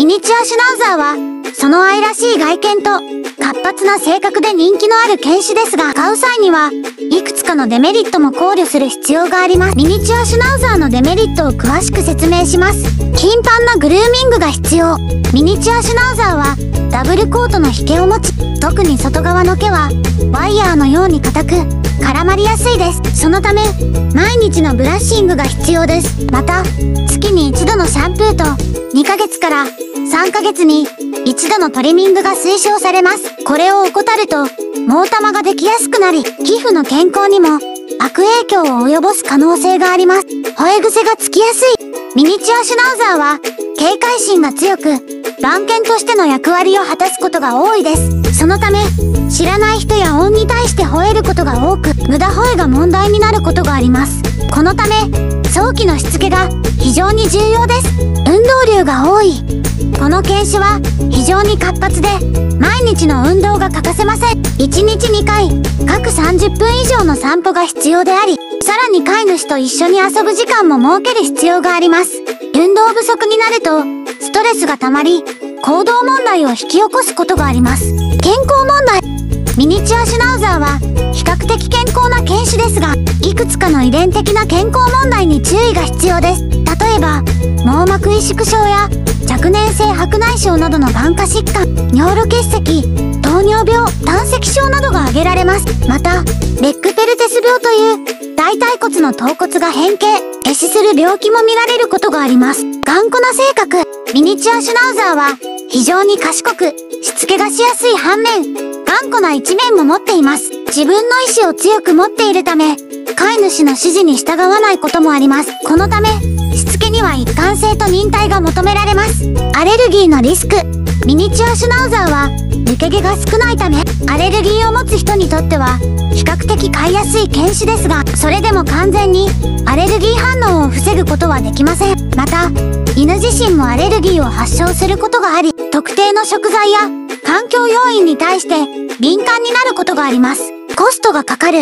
ミニチュアシュナウザーは、その愛らしい外見と、活発な性格で人気のある犬種ですが、飼う際には、いくつかのデメリットも考慮する必要があります。ミニチュアシュナウザーのデメリットを詳しく説明します。頻繁なグルーミングが必要。ミニチュアシュナウザーは、ダブルコートの引けを持ち、特に外側の毛は、ワイヤーのように硬く、絡まりやすいです。そのため、毎日のブラッシングが必要です。また、月に一度のシャンプーと、2ヶ月から3ヶ月に一度のトリミングが推奨されます。これを怠ると、毛玉ができやすくなり、皮膚の健康にも悪影響を及ぼす可能性があります。吠え癖がつきやすい。ミニチュアシュナウザーは、警戒心が強く、番犬としての役割を果たすことが多いです。そのため、知らない人や恩に対して吠えることが多く、無駄吠えが問題になることがあります。このため、早期のしつけが非常に重要です。運動量が多い。この犬種は非常に活発で、毎日の運動が欠かせません。1日2回、各30分以上の散歩が必要であり、さらに飼い主と一緒に遊ぶ時間も設ける必要があります。運動不足になると、ストレスが溜まり、行動問題を引き起こすことがあります。健康問題ミニチュアシュナウザーは比較的健康な犬種ですが、いくつかの遺伝的な健康問題に注意が必要です。例えば、網膜萎縮症や若年性白内障などの眼科疾患、尿路結石、糖尿病、胆石症などが挙げられます。また、レックペルテス病という大腿骨の頭骨が変形、壊死する病気も見られることがあります。頑固な性格、ミニチュアシュナウザーは非常に賢く、しつけがしやすい反面、頑固な一面も持っています。自分の意志を強く持っているため、飼い主の指示に従わないこともあります。このため、しつけには一貫性と忍耐が求められます。アレルギーのリスク。ミニチュアシュナウザーは、抜け毛が少ないため、アレルギーを持つ人にとっては、比較的飼いやすい犬種ですが、それでも完全に、アレルギー反応を防ぐことはできません。また、犬自身もアレルギーを発症することがあり、特定の食材や環境要因に対して敏感になることがあります。コストがかかる。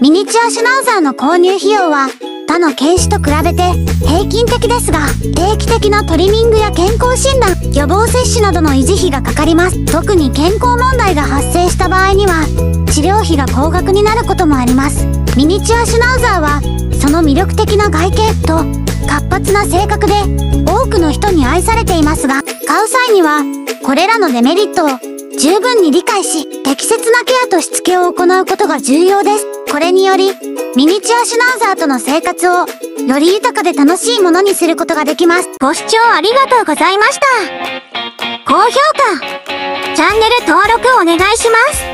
ミニチュアシュナウザーの購入費用は他の犬種と比べて平均的ですが、定期的なトリミングや健康診断、予防接種などの維持費がかかります。特に健康問題が発生した場合には、治療費が高額になることもあります。ミニチュアシュナウザーは、の魅力的な外見と活発な性格で多くの人に愛されていますが、買う際にはこれらのデメリットを十分に理解し、適切なケアとしつけを行うことが重要です。これにより、ミニチュアシュナウザーとの生活を、より豊かで楽しいものにすることができます。ご視聴ありがとうございました。高評価、チャンネル登録お願いします。